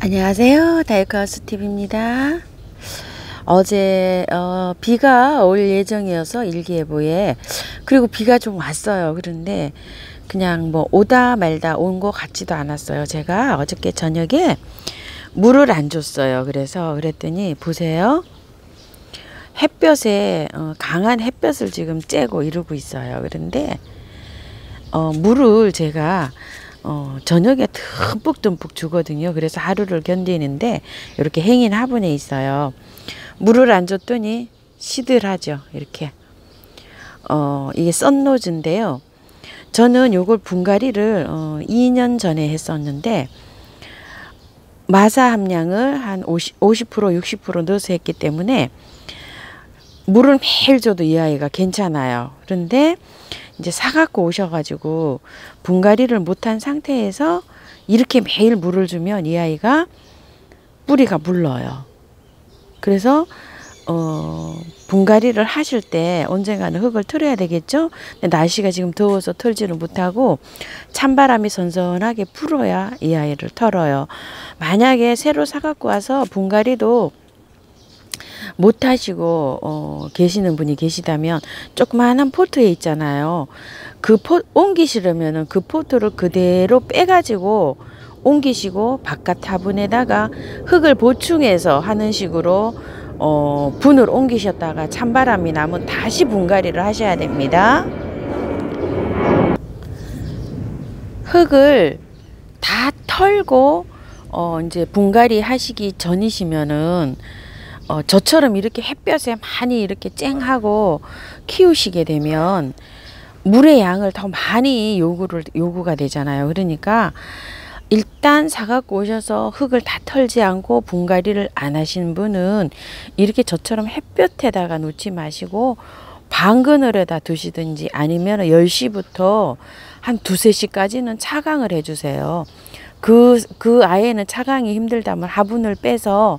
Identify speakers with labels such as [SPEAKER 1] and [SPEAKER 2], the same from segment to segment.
[SPEAKER 1] 안녕하세요. 다이카우스 TV입니다. 어제 어, 비가 올 예정이어서 일기예보에 그리고 비가 좀 왔어요. 그런데 그냥 뭐 오다 말다 온 것 같지도 않았어요. 제가 어저께 저녁에 물을 안 줬어요. 그래서 그랬더니 보세요. 햇볕에 어, 강한 햇볕을 지금 쬐고 이러고 있어요. 그런데 어, 물을 제가 어, 저녁에 듬뿍듬뿍 주거든요. 그래서 하루를 견디는데 이렇게 행인 화분에 있어요. 물을 안 줬더니 시들하죠. 이렇게. 어, 이게 썬노즈인데요. 저는 요걸 분갈이를 어, 2년 전에 했었는데 마사 함량을 한 50, 50% 60% 넣어서 했기 때문에 물을 매일 줘도 이 아이가 괜찮아요. 그런데 이제 사갖고 오셔가지고 분갈이를 못한 상태에서 이렇게 매일 물을 주면 이 아이가 뿌리가 물러요. 그래서 어, 분갈이를 하실 때 언젠가는 흙을 틀어야 되겠죠? 근데 날씨가 지금 더워서 털지를 못하고 찬바람이 선선하게 불어야 이 아이를 털어요. 만약에 새로 사갖고 와서 분갈이도 못 하시고 어, 계시는 분이 계시다면 조그마한 포트에 있잖아요. 그 포, 옮기시려면은 그 포트를 그대로 빼가지고 옮기시고 바깥 화분에다가 흙을 보충해서 하는 식으로 어, 분을 옮기셨다가 찬바람이 나면 다시 분갈이를 하셔야 됩니다. 흙을 다 털고 어, 이제 분갈이 하시기 전이시면은 어, 저처럼 이렇게 햇볕에 많이 이렇게 쨍하고 키우시게 되면 물의 양을 더 많이 요구를 요구가 되잖아요. 그러니까 일단 사갖고 오셔서 흙을 다 털지 않고 분갈이를 안 하시는 분은 이렇게 저처럼 햇볕에다가 놓지 마시고 방 그늘에다 두시든지 아니면 10시부터 한 두세 시까지는 차강을 해주세요. 그, 그 아이는 차강이 힘들다면 화분을 빼서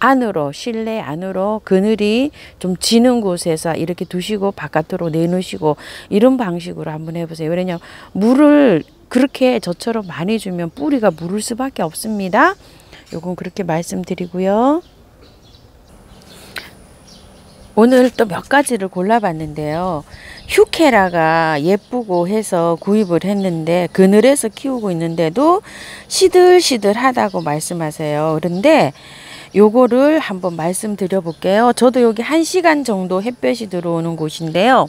[SPEAKER 1] 안으로 실내 안으로 그늘이 좀 지는 곳에서 이렇게 두시고 바깥으로 내놓으시고 이런 방식으로 한번 해보세요. 왜냐면 물을 그렇게 저처럼 많이 주면 뿌리가 물을 수밖에 없습니다. 요건 그렇게 말씀드리고요. 오늘 또 몇 가지를 골라봤는데요. 휴케라가 예쁘고 해서 구입을 했는데 그늘에서 키우고 있는데도 시들시들하다고 말씀하세요. 그런데 요거를 한번 말씀드려 볼게요. 저도 여기 한시간 정도 햇볕이 들어오는 곳인데요.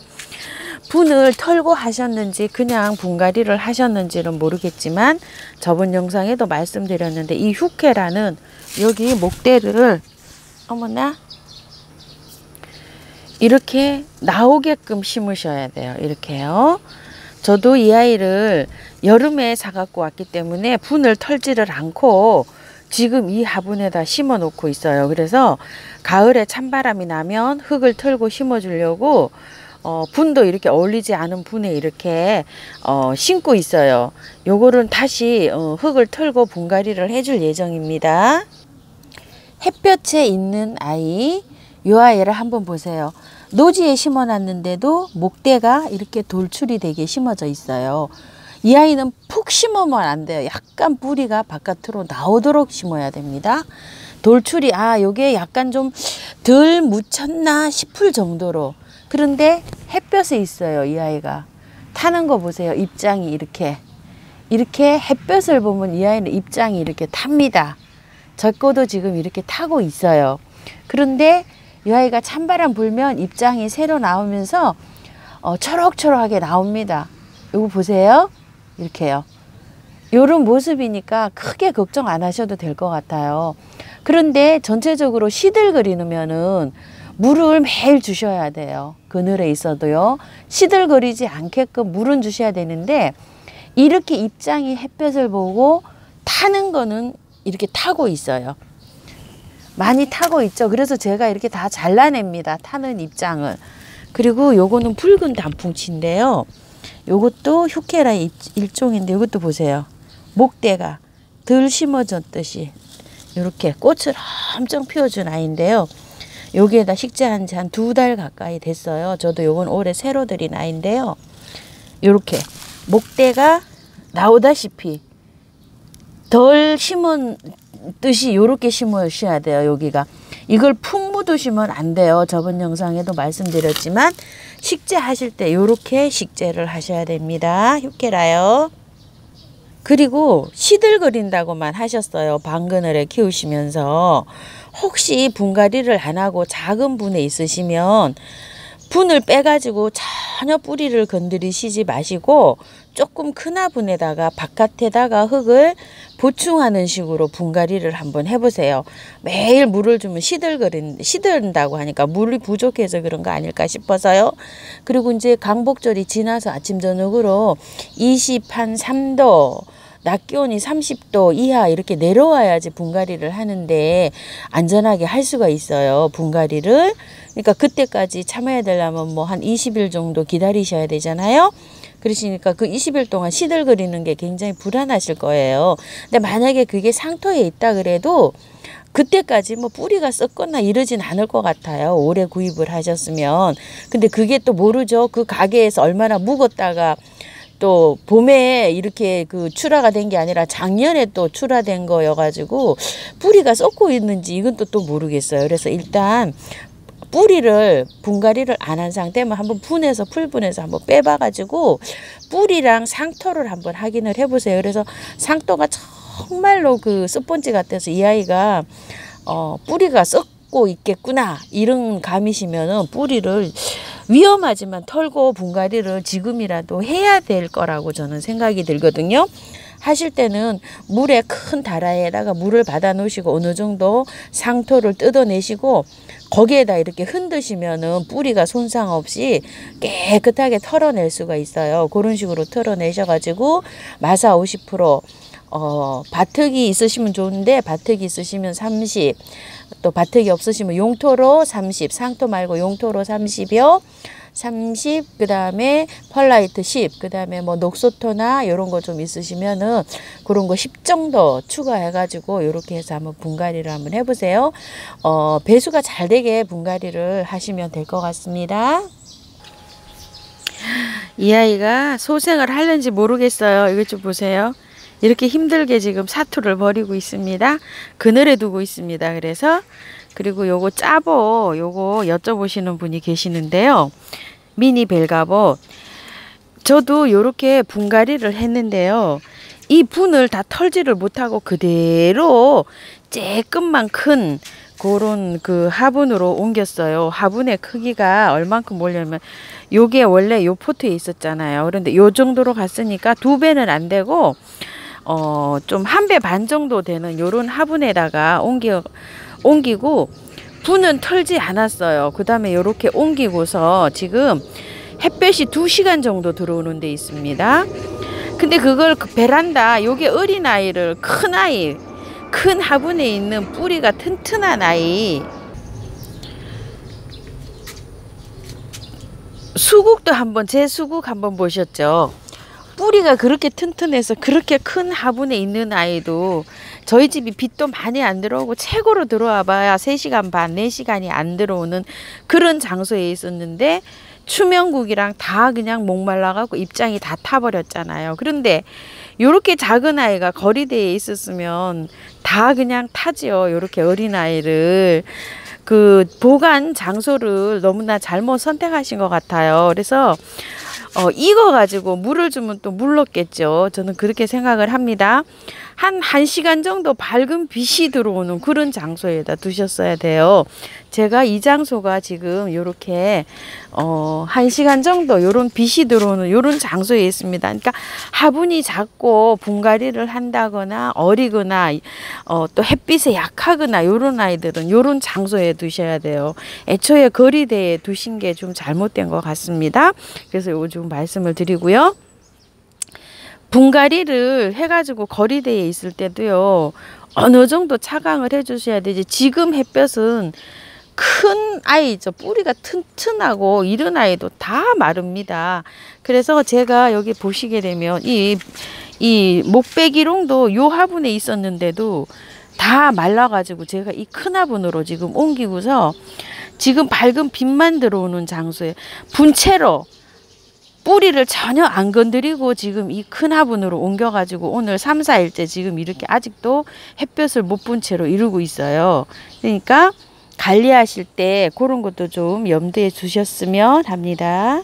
[SPEAKER 1] 분을 털고 하셨는지 그냥 분갈이를 하셨는지는 모르겠지만 저번 영상에도 말씀드렸는데 이 휴케라는 여기 목대를 어머나 이렇게 나오게끔 심으셔야 돼요. 이렇게요. 저도 이 아이를 여름에 사갖고 왔기 때문에 분을 털지를 않고 지금 이 화분에다 심어 놓고 있어요. 그래서 가을에 찬바람이 나면 흙을 털고 심어 주려고 어, 분도 이렇게 어울리지 않은 분에 이렇게 어, 심고 있어요. 요거는 다시 어, 흙을 털고 분갈이를 해줄 예정입니다. 햇볕에 있는 아이 요 아이를 한번 보세요. 노지에 심어 놨는데도 목대가 이렇게 돌출이 되게 심어져 있어요. 이 아이는 푹 심으면 안 돼요. 약간 뿌리가 바깥으로 나오도록 심어야 됩니다. 돌출이 아 요게 약간 좀 덜 묻혔나 싶을 정도로. 그런데 햇볕에 있어요 이 아이가. 타는 거 보세요 입장이 이렇게. 이렇게 햇볕을 보면 이 아이는 입장이 이렇게 탑니다. 저 거도 지금 이렇게 타고 있어요. 그런데 이 아이가 찬바람 불면 입장이 새로 나오면서 어, 초록초록하게 나옵니다. 이거 보세요 이렇게요. 요런 모습이니까 크게 걱정 안 하셔도 될 것 같아요. 그런데 전체적으로 시들거리면은 물을 매일 주셔야 돼요. 그늘에 있어도요. 시들거리지 않게끔 물은 주셔야 되는데 이렇게 입장이 햇볕을 보고 타는 거는 이렇게 타고 있어요. 많이 타고 있죠. 그래서 제가 이렇게 다 잘라냅니다. 타는 입장을. 그리고 요거는 붉은 단풍치인데요. 요것도 휴케라 일종인데 이것도 보세요. 목대가 덜 심어졌듯이 이렇게 꽃을 엄청 피워준 아이인데요. 여기에다 식재한 지 한 두 달 가까이 됐어요. 저도 요건 올해 새로 들인 아이인데요. 이렇게 목대가 나오다시피 덜 심은 듯이 요렇게 심으셔야 돼요. 여기가. 이걸 푹 묻으시면 안 돼요. 저번 영상에도 말씀드렸지만 식재 하실 때 요렇게 식재를 하셔야 됩니다. 육개라요. 그리고 시들거린다고만 하셨어요. 방그늘에 키우시면서 혹시 분갈이를 안 하고 작은 분에 있으시면 분을 빼가지고 전혀 뿌리를 건드리시지 마시고 조금 큰 화분에다가 바깥에다가 흙을 보충하는 식으로 분갈이를 한번 해보세요. 매일 물을 주면 시들거린 시들다고 하니까 물이 부족해서 그런 거 아닐까 싶어서요. 그리고 이제 강복절이 지나서 아침 저녁으로 20한 3도 낮 기온이 30도 이하 이렇게 내려와야지 분갈이를 하는데 안전하게 할 수가 있어요. 분갈이를. 그러니까 그때까지 참아야 되려면 뭐 한 20일 정도 기다리셔야 되잖아요. 그러시니까 그 20일 동안 시들거리는 게 굉장히 불안하실 거예요. 근데 만약에 그게 상토에 있다 그래도 그때까지 뭐 뿌리가 썩거나 이러진 않을 것 같아요. 오래 구입을 하셨으면. 근데 그게 또 모르죠. 그 가게에서 얼마나 묵었다가 또 봄에 이렇게 그 출하가 된 게 아니라 작년에 또 출하된 거여가지고 뿌리가 썩고 있는지 이건 또 또 모르겠어요. 그래서 일단 뿌리를 분갈이를 안 한 상태면 한번 분해서 풀분해서 한번 빼봐 가지고 뿌리랑 상토를 한번 확인을 해보세요. 그래서 상토가 정말로 그 스펀지 같아서 이 아이가 어 뿌리가 썩고 있겠구나 이런 감이시면은 뿌리를 위험하지만 털고 분갈이를 지금이라도 해야 될 거라고 저는 생각이 들거든요. 하실 때는 물에 큰 다라에다가 물을 받아 놓으시고 어느 정도 상토를 뜯어내시고 거기에다 이렇게 흔드시면은 뿌리가 손상 없이 깨끗하게 털어낼 수가 있어요. 그런 식으로 털어내셔가지고 마사 50% 어, 바특이 있으시면 좋은데 바특이 있으시면 30, 또 바특이 없으시면 용토로 30, 상토 말고 용토로 30이요. 30, 그 다음에 펄라이트 10, 그 다음에 뭐 녹소토나 이런 거 좀 있으시면은 그런 거 10 정도 추가해가지고 이렇게 해서 한번 분갈이를 한번 해보세요. 어, 배수가 잘 되게 분갈이를 하시면 될 것 같습니다. 이 아이가 소생을 하는지 모르겠어요. 이것 좀 보세요. 이렇게 힘들게 지금 사투를 벌이고 있습니다. 그늘에 두고 있습니다. 그래서 그리고 요거 짜보 요거 여쭤보시는 분이 계시는데요. 미니 벨가보 저도 요렇게 분갈이를 했는데요. 이 분을 다 털지를 못하고 그대로 조금만 큰 그런 그 화분으로 옮겼어요. 화분의 크기가 얼만큼 몰려면 요게 원래 요 포트에 있었잖아요. 그런데 요 정도로 갔으니까 두 배는 안 되고 어, 좀 한 배 반 정도 되는 요런 화분에다가 옮겨, 옮기고 분은 털지 않았어요. 그 다음에 요렇게 옮기고서 지금 햇볕이 두시간 정도 들어오는 데 있습니다. 근데 그걸 그 베란다, 요게 어린아이를 큰 아이, 큰 화분에 있는 뿌리가 튼튼한 아이, 수국도 한번 제 수국 한번 보셨죠? 뿌리가 그렇게 튼튼해서 그렇게 큰 화분에 있는 아이도 저희 집이 빛도 많이 안 들어오고 최고로 들어와 봐야 3시간 반, 4시간이 안 들어오는 그런 장소에 있었는데 추명국이랑 다 그냥 목말라가고 입장이 다 타버렸잖아요. 그런데 요렇게 작은 아이가 거리대에 있었으면 다 그냥 타지요. 요렇게 어린아이를. 그 보관 장소를 너무나 잘못 선택하신 것 같아요. 그래서 어, 익어 가지고 물을 주면 또 물렀겠죠. 저는 그렇게 생각을 합니다. 한 1시간 정도 밝은 빛이 들어오는 그런 장소에다 두셨어야 돼요. 제가 이 장소가 지금 이렇게 어, 1시간 정도 요런 빛이 들어오는 요런 장소에 있습니다. 그러니까 화분이 작고 분갈이를 한다거나 어리거나 어, 또 햇빛에 약하거나 요런 아이들은 요런 장소에 두셔야 돼요. 애초에 거리대에 두신 게 좀 잘못된 것 같습니다. 그래서 요즘 말씀을 드리고요. 분갈이를 해가지고 거리대에 있을 때도요. 어느 정도 차강을 해주셔야 되지. 지금 햇볕은 큰 아이죠. 뿌리가 튼튼하고 이런 아이도 다 마릅니다. 그래서 제가 여기 보시게 되면 이, 이 목배기롱도 요 화분에 있었는데도 다 말라가지고 제가 이 큰 화분으로 지금 옮기고서 지금 밝은 빛만 들어오는 장소에 분채로 뿌리를 전혀 안 건드리고 지금 이 큰 화분으로 옮겨가지고 오늘 3, 4일째 지금 이렇게 아직도 햇볕을 못 본 채로 이루고 있어요. 그러니까 관리하실 때 그런 것도 좀 염두에 두셨으면 합니다.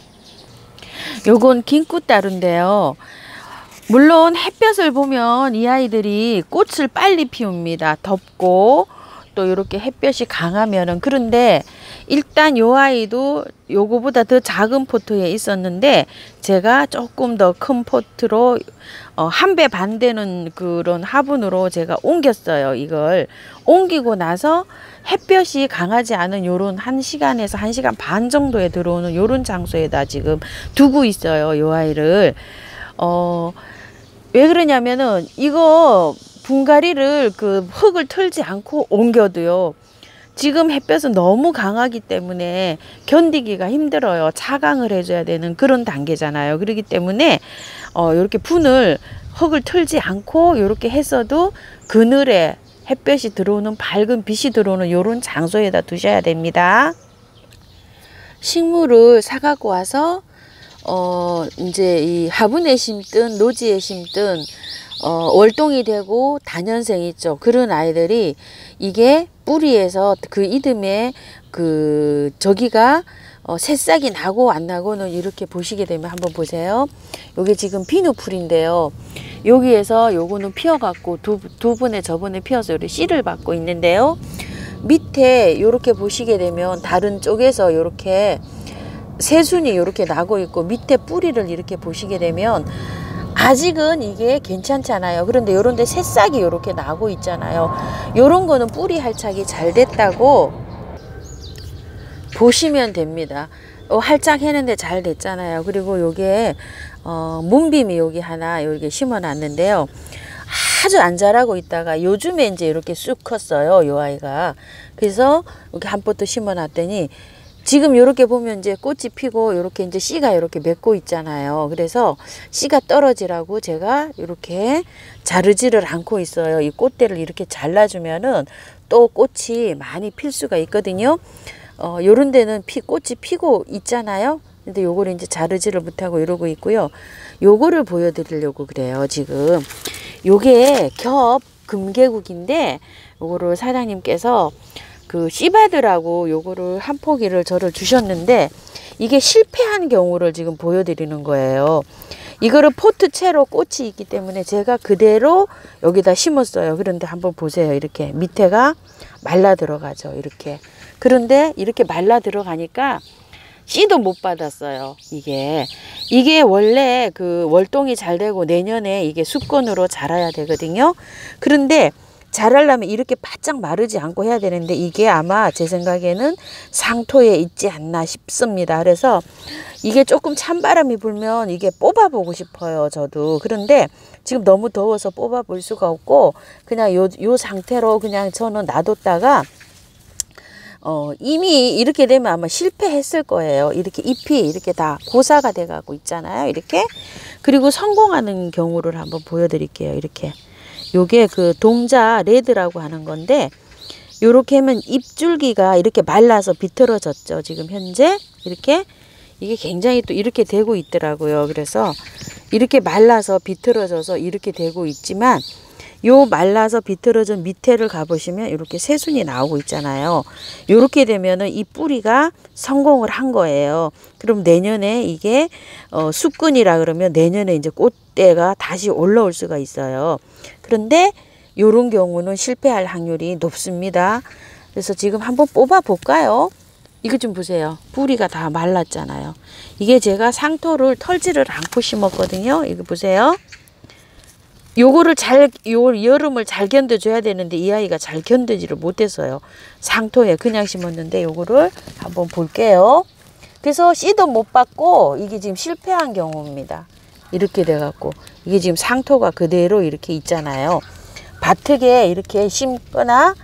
[SPEAKER 1] 요건 긴꽃다루인데요. 물론 햇볕을 보면 이 아이들이 꽃을 빨리 피웁니다. 덥고 또 이렇게 햇볕이 강하면은 그런데 일단 요 아이도 요거보다 더 작은 포트에 있었는데 제가 조금 더 큰 포트로 어, 한 배 반 되는 그런 화분으로 제가 옮겼어요. 이걸 옮기고 나서 햇볕이 강하지 않은 요런 한 시간에서 한 시간 반 정도에 들어오는 요런 장소에다 지금 두고 있어요. 요 아이를 어, 왜 그러냐면은 이거 분갈이를 그 흙을 털지 않고 옮겨도요. 지금 햇볕은 너무 강하기 때문에 견디기가 힘들어요. 차강을 해줘야 되는 그런 단계잖아요. 그렇기 때문에 어, 이렇게 분을 흙을 털지 않고 이렇게 했어도 그늘에 햇볕이 들어오는 밝은 빛이 들어오는 이런 장소에다 두셔야 됩니다. 식물을 사갖고 와서 어 이제 이 화분에 심든 노지에 심든 어, 월동이 되고 단연생 있죠. 그런 아이들이 이게 뿌리에서 그 이듬해 그 저기가 어, 새싹이 나고 안 나고는 이렇게 보시게 되면 한번 보세요. 요게 지금 비누풀인데요. 여기에서 요거는 피어갖고 두, 두 분의 저분에 피어서 이렇게 씨를 받고 있는데요. 밑에 이렇게 보시게 되면 다른 쪽에서 이렇게 새순이 이렇게 나고 있고 밑에 뿌리를 이렇게 보시게 되면 아직은 이게 괜찮잖아요. 그런데 요런데 새싹이 이렇게 나고 있잖아요. 요런 거는 뿌리 할착이 잘 됐다고 보시면 됩니다. 어, 활짝 했는데 잘 됐잖아요. 그리고 요게 어, 문빔이 여기 하나 여기 심어 놨는데요. 아주 안 자라고 있다가 요즘에 이제 이렇게 쑥 컸어요. 요 아이가. 그래서 이렇게 한 포트 심어 놨더니 지금 이렇게 보면 이제 꽃이 피고 이렇게 이제 씨가 이렇게 맺고 있잖아요. 그래서 씨가 떨어지라고 제가 이렇게 자르지를 않고 있어요. 이 꽃대를 이렇게 잘라주면은 또 꽃이 많이 필 수가 있거든요. 어, 요런 데는 피, 꽃이 피고 있잖아요. 근데 요거를 이제 자르지를 못하고 이러고 있고요. 요거를 보여드리려고 그래요, 지금. 요게 겹 금계국인데, 요거를 사장님께서 그 씨바드라고 요거를 한 포기를 저를 주셨는데 이게 실패한 경우를 지금 보여드리는 거예요. 이거를 포트채로 꽃이 있기 때문에 제가 그대로 여기다 심었어요. 그런데 한번 보세요. 이렇게 밑에가 말라 들어가죠. 이렇게. 그런데 이렇게 말라 들어가니까 씨도 못 받았어요. 이게. 이게 원래 그 월동이 잘 되고 내년에 이게 수건으로 자라야 되거든요. 그런데 자라려면 이렇게 바짝 마르지 않고 해야 되는데 이게 아마 제 생각에는 상토에 있지 않나 싶습니다. 그래서 이게 조금 찬바람이 불면 이게 뽑아보고 싶어요. 저도. 그런데 지금 너무 더워서 뽑아볼 수가 없고 그냥 요, 요 상태로 그냥 저는 놔뒀다가 어, 이미 이렇게 되면 아마 실패했을 거예요. 이렇게 잎이 이렇게 다 고사가 돼가고 있잖아요. 이렇게. 그리고 성공하는 경우를 한번 보여드릴게요. 이렇게. 요게 그 동자 레드라고 하는 건데 요렇게 하면 잎줄기가 이렇게 말라서 비틀어졌죠. 지금 현재 이렇게 이게 굉장히 또 이렇게 되고 있더라고요. 그래서 이렇게 말라서 비틀어져서 이렇게 되고 있지만 요 말라서 비틀어진 밑에를 가보시면 이렇게 새순이 나오고 있잖아요. 이렇게 되면은 이 뿌리가 성공을 한 거예요. 그럼 내년에 이게 어, 수근이라 그러면 내년에 이제 꽃대가 다시 올라올 수가 있어요. 그런데 이런 경우는 실패할 확률이 높습니다. 그래서 지금 한번 뽑아 볼까요? 이거 좀 보세요. 뿌리가 다 말랐잖아요. 이게 제가 상토를 털지를 않고 심었거든요. 이거 보세요. 요거를 잘, 요 여름을 잘 견뎌줘야 되는데 이 아이가 잘 견디지를 못해서요. 상토에 그냥 심었는데 요거를 한번 볼게요. 그래서 씨도 못 받고 이게 지금 실패한 경우입니다. 이렇게 돼갖고 이게 지금 상토가 그대로 이렇게 있잖아요. 밭에 이렇게 심거나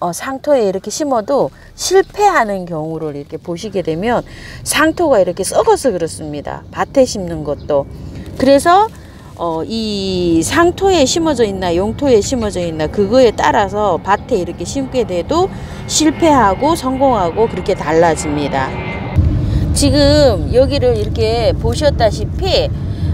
[SPEAKER 1] 어, 상토에 이렇게 심어도 실패하는 경우를 이렇게 보시게 되면 상토가 이렇게 썩어서 그렇습니다. 밭에 심는 것도. 그래서 어, 이 상토에 심어져 있나 용토에 심어져 있나 그거에 따라서 밭에 이렇게 심게 돼도 실패하고 성공하고 그렇게 달라집니다. 지금 여기를 이렇게 보셨다시피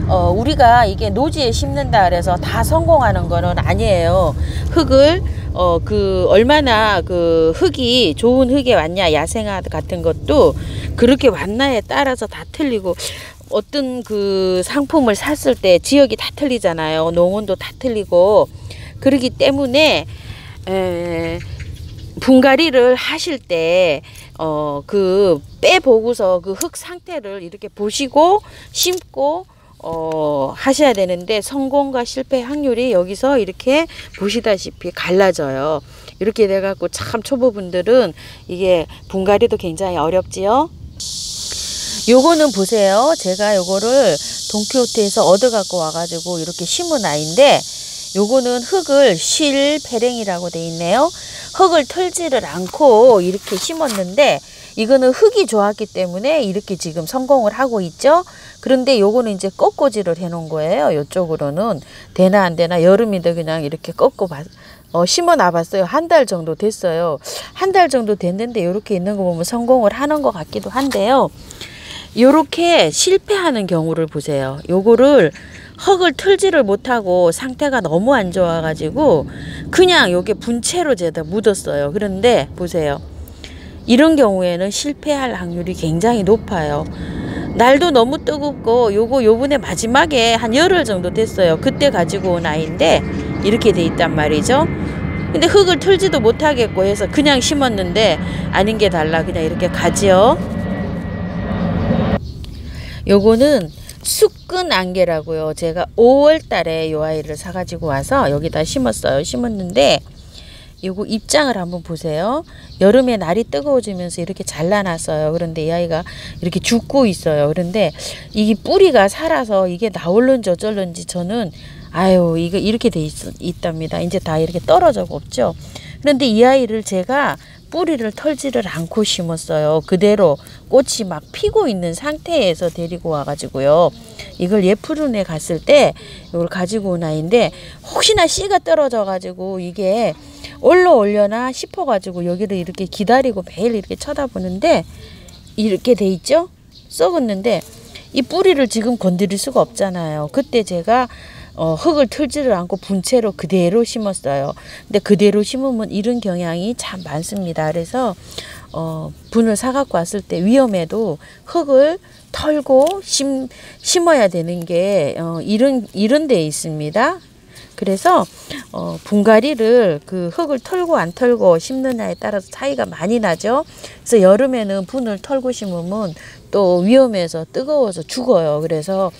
[SPEAKER 1] 어, 우리가 이게 노지에 심는다 그래서 다 성공하는 거는 아니에요. 흙을 어, 그 얼마나 그 흙이 좋은 흙에 왔냐 야생화 같은 것도 그렇게 왔나에 따라서 다 틀리고 어떤 그 상품을 샀을 때 지역이 다 틀리잖아요. 농원도 다 틀리고 그러기 때문에 에, 분갈이를 하실 때 어 그 빼보고서 그 흙 상태를 이렇게 보시고 심고 어 하셔야 되는데 성공과 실패 확률이 여기서 이렇게 보시다시피 갈라져요. 이렇게 돼 갖고 참 초보분들은 이게 분갈이도 굉장히 어렵지요. 요거는 보세요. 제가 요거를 동키호테에서 얻어 갖고 와 가지고 이렇게 심은 아이인데 요거는 흙을 실배랭이라고 돼 있네요. 흙을 털지를 않고 이렇게 심었는데 이거는 흙이 좋았기 때문에 이렇게 지금 성공을 하고 있죠. 그런데 요거는 이제 꺾고지를 해 놓은 거예요. 요쪽으로는 되나 안 되나 여름인데 그냥 이렇게 꺾고 봤, 어, 심어 놔봤어요. 한 달 정도 됐어요. 한 달 정도 됐는데 이렇게 있는 거 보면 성공을 하는 것 같기도 한데요. 요렇게 실패하는 경우를 보세요. 요거를 흙을 틀지를 못하고 상태가 너무 안 좋아가지고 그냥 요게 분체로 제가 묻었어요. 그런데 보세요. 이런 경우에는 실패할 확률이 굉장히 높아요. 날도 너무 뜨겁고 요거 요번에 마지막에 한 열흘 정도 됐어요. 그때 가지고 온 아이인데 이렇게 돼 있단 말이죠. 근데 흙을 틀지도 못하겠고 해서 그냥 심었는데 아닌 게 달라 그냥 이렇게 가지요. 요거는 숙근 안개라고요. 제가 5월 달에 요 아이를 사가지고 와서 여기다 심었어요. 심었는데 요거 입장을 한번 보세요. 여름에 날이 뜨거워지면서 이렇게 잘라놨어요. 그런데 이 아이가 이렇게 죽고 있어요. 그런데 이게 뿌리가 살아서 이게 나올런지 어쩔런지 저는 아유 이거 이렇게 돼 있, 있답니다. 이제 다 이렇게 떨어져 없죠. 그런데 이 아이를 제가 뿌리를 털지를 않고 심었어요. 그대로 꽃이 막 피고 있는 상태에서 데리고 와가지고요. 이걸 예프룬에 갔을 때 이걸 가지고 온 아이인데 혹시나 씨가 떨어져가지고 이게 올라 올려나 싶어가지고 여기를 이렇게 기다리고 매일 이렇게 쳐다보는데 이렇게 돼 있죠? 썩었는데 이 뿌리를 지금 건드릴 수가 없잖아요. 그때 제가 어, 흙을 틀지를 않고 분채로 그대로 심었어요. 근데 그대로 심으면 이런 경향이 참 많습니다. 그래서 어, 분을 사갖고 왔을 때 위험해도 흙을 털고 심, 심어야 되는 게 어, 이런 이런 데 있습니다. 그래서 어, 분갈이를 그 흙을 털고 안 털고 심느냐에 따라서 차이가 많이 나죠. 그래서 여름에는 분을 털고 심으면 또 위험해서 뜨거워서 죽어요. 그래서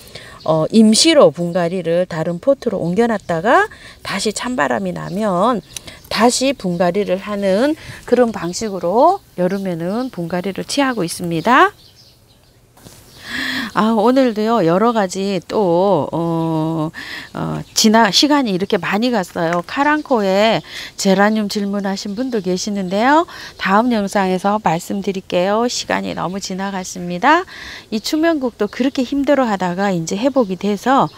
[SPEAKER 1] 어, 임시로 분갈이를 다른 포트로 옮겨놨다가 다시 찬바람이 나면 다시 분갈이를 하는 그런 방식으로 여름에는 분갈이를 취하고 있습니다. 아, 오늘도요, 여러 가지 또, 어, 어, 지나, 시간이 이렇게 많이 갔어요. 카랑코에 제라늄 질문하신 분도 계시는데요. 다음 영상에서 말씀드릴게요. 시간이 너무 지나갔습니다. 이 추면국도 그렇게 힘들어 하다가 이제 회복이 돼서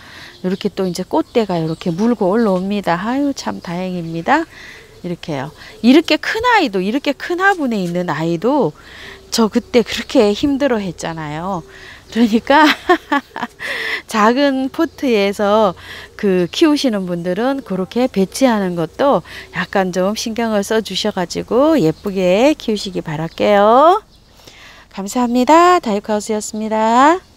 [SPEAKER 1] 이렇게 또 이제 꽃대가 이렇게 물고 올라옵니다. 아유, 참 다행입니다. 이렇게요. 이렇게 큰 아이도, 이렇게 큰 화분에 있는 아이도 저 그때 그렇게 힘들어 했잖아요. 그러니까 작은 포트에서 그 키우시는 분들은 그렇게 배치하는 것도 약간 좀 신경을 써 주셔가지고 예쁘게 키우시기 바랄게요. 감사합니다. 다이크하우스였습니다.